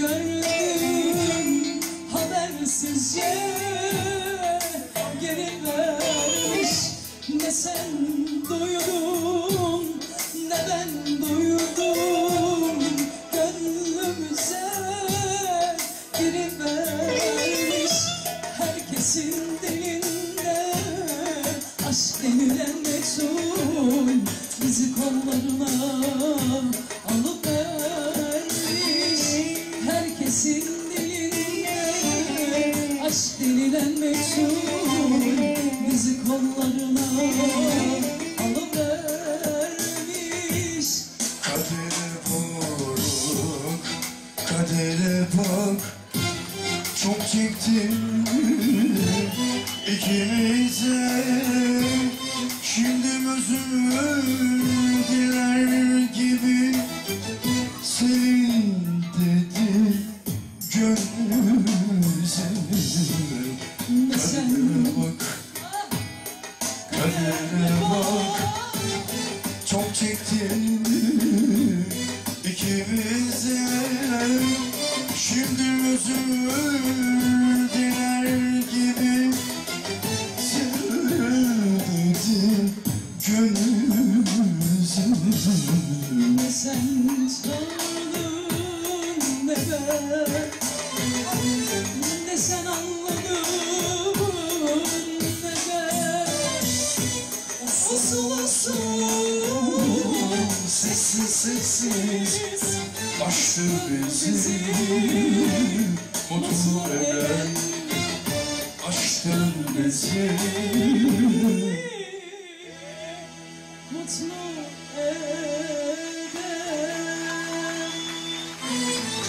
gördüm habersizce geri vermiş ne sen duydun ne ben duydum. Gönlümüze geri vermiş herkesin dilinde. Aşk denilen meçhul bizi kollarına bak Çok çektim ikimize. Şimdi özür diler gibi Sevin dedi gönlümüze. Kadere bak, kadere bak sen sordun ne ben Ne sen anladın ne ben Asıl asıl Sessiz sessiz Aştı bizi. Mutlu eden Aştın bizi. Mutlu eden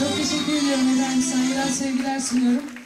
Çok teşekkür ediyorum efendim. Saygılar sevgiler sunuyorum.